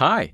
Hi.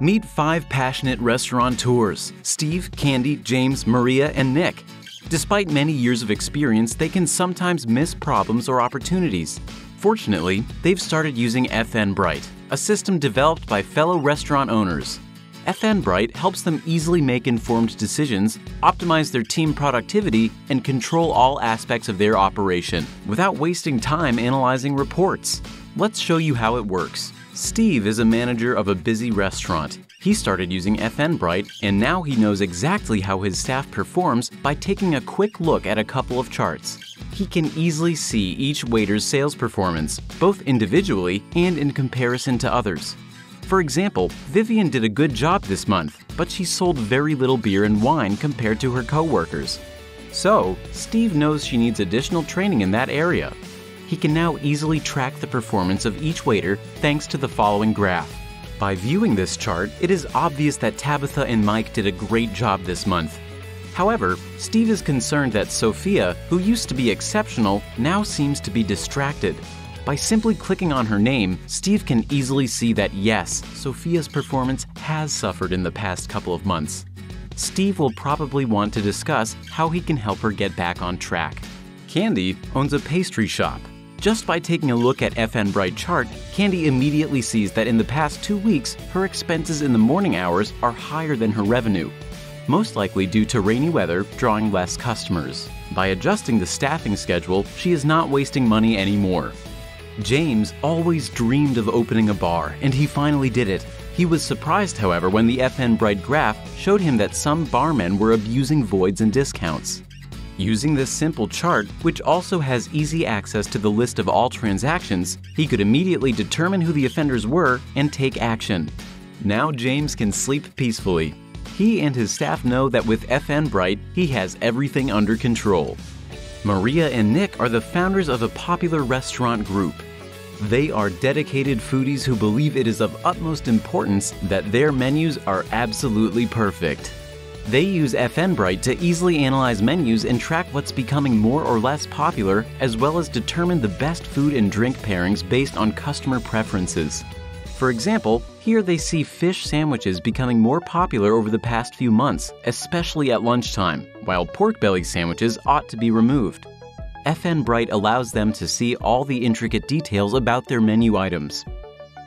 Meet five passionate restaurateurs Steve, Candy, James, Maria, and Nick. Despite many years of experience, they can sometimes miss problems or opportunities. Fortunately, they've started using FN Bright, a system developed by fellow restaurant owners. FN Bright helps them easily make informed decisions, optimize their team productivity, and control all aspects of their operation without wasting time analyzing reports. Let's show you how it works. Steve is a manager of a busy restaurant. He started using FN Bright, and now he knows exactly how his staff performs by taking a quick look at a couple of charts. He can easily see each waiter's sales performance, both individually and in comparison to others. For example, Vivian did a good job this month, but she sold very little beer and wine compared to her coworkers. So, Steve knows she needs additional training in that area. He can now easily track the performance of each waiter thanks to the following graph. By viewing this chart, it is obvious that Tabitha and Mike did a great job this month. However, Steve is concerned that Sophia, who used to be exceptional, now seems to be distracted. By simply clicking on her name, Steve can easily see that yes, Sophia's performance has suffered in the past couple of months. Steve will probably want to discuss how he can help her get back on track. Candy owns a pastry shop. Just by taking a look at FN Bright chart, Candy immediately sees that in the past two weeks, her expenses in the morning hours are higher than her revenue, most likely due to rainy weather drawing less customers. By adjusting the staffing schedule, she is not wasting money anymore. James always dreamed of opening a bar, and he finally did it. He was surprised, however, when the FN Bright graph showed him that some barmen were abusing voids and discounts. Using this simple chart, which also has easy access to the list of all transactions, he could immediately determine who the offenders were and take action. Now James can sleep peacefully. He and his staff know that with FN Bright, he has everything under control. Maria and Nick are the founders of a popular restaurant group. They are dedicated foodies who believe it is of utmost importance that their menus are absolutely perfect. They use FN Bright to easily analyze menus and track what's becoming more or less popular, as well as determine the best food and drink pairings based on customer preferences. For example, here they see fish sandwiches becoming more popular over the past few months, especially at lunchtime, while pork belly sandwiches ought to be removed. FN Bright allows them to see all the intricate details about their menu items.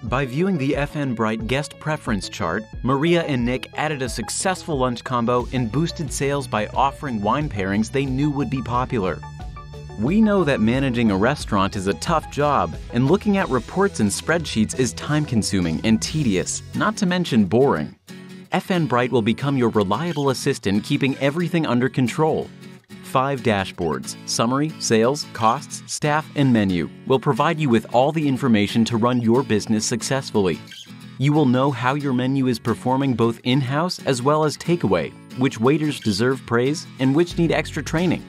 By viewing the FN Bright guest preference chart, Maria and Nick added a successful lunch combo and boosted sales by offering wine pairings they knew would be popular. We know that managing a restaurant is a tough job, and looking at reports and spreadsheets is time consuming and tedious, not to mention boring. FN Bright will become your reliable assistant keeping everything under control. Five dashboards summary, sales, costs, staff, and menu will provide you with all the information to run your business successfully. You will know how your menu is performing both in house as well as takeaway, which waiters deserve praise and which need extra training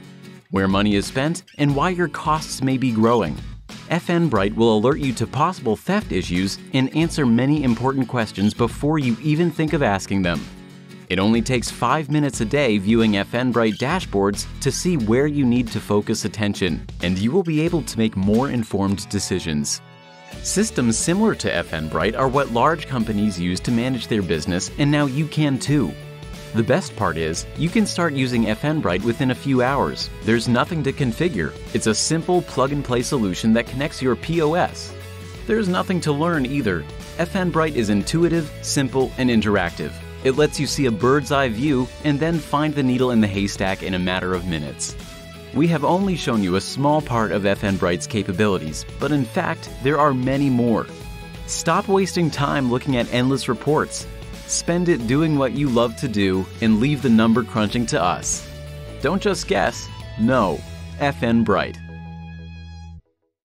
where money is spent, and why your costs may be growing. FN Bright will alert you to possible theft issues and answer many important questions before you even think of asking them. It only takes 5 minutes a day viewing FN Bright dashboards to see where you need to focus attention, and you will be able to make more informed decisions. Systems similar to FN Bright are what large companies use to manage their business, and now you can too. The best part is, you can start using FN Bright within a few hours. There's nothing to configure. It's a simple plug and play solution that connects your POS. There's nothing to learn either. FN Bright is intuitive, simple, and interactive. It lets you see a bird's eye view and then find the needle in the haystack in a matter of minutes. We have only shown you a small part of FN Bright's capabilities, but in fact, there are many more. Stop wasting time looking at endless reports. Spend it doing what you love to do and leave the number crunching to us. Don't just guess, know, FN Bright.